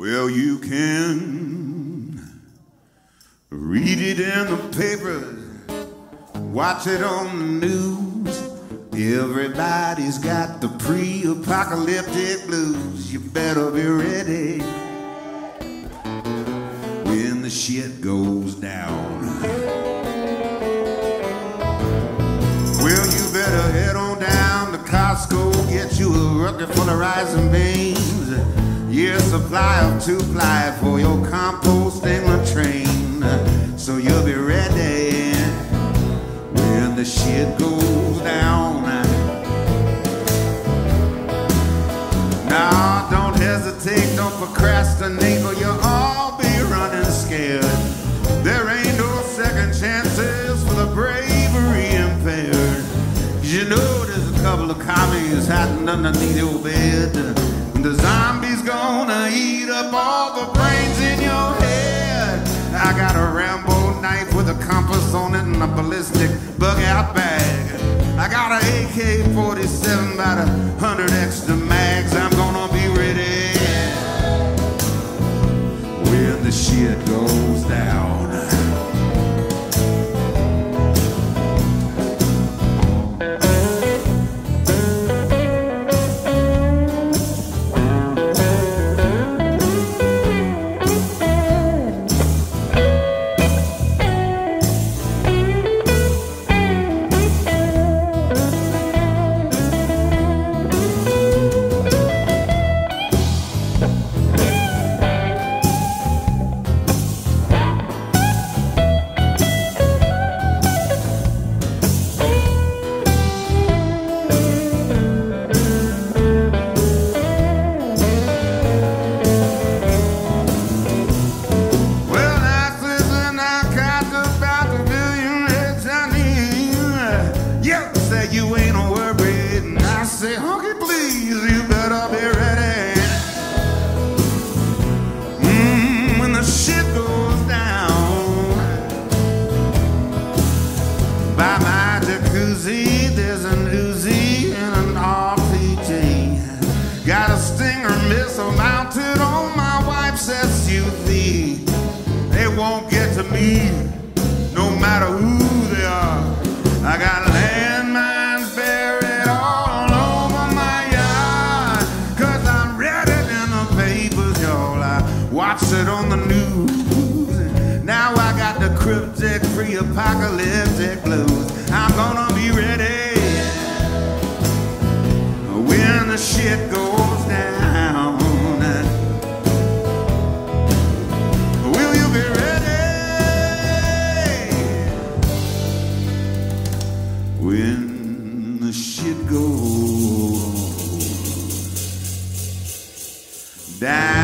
Well, you can read it in the papers, watch it on the news. Everybody's got the pre apocalyptic blues. You better be ready when the shit goes down. Well, you better head on down to Costco, get you a bucket full of and beans. Yeah, supply of two ply for your composting latrine. So you'll be ready when the shit goes down. Now, don't hesitate, don't procrastinate, or you'll all be running scared. There ain't no second chances for the bravery impaired. You know there's a couple of commies hiding underneath your bed. The zombie's gonna eat up all the brains in your head. I got a Rambo knife with a compass on it and a ballistic bug out bag. I got an AK-47 about a hundred extra mags. I'm gonna be ready when the shit goes down. Say, honky, please, you better be ready. Mm, when the shit goes down, by my jacuzzi, there's an Uzi and an RPG. Got a Stinger missile mounted on my wife's SUV. They won't get to me, Watch it on the news. Now I got the cryptic, pre apocalyptic blues. I'm gonna be ready when the shit goes down. Will you be ready when the shit goes down?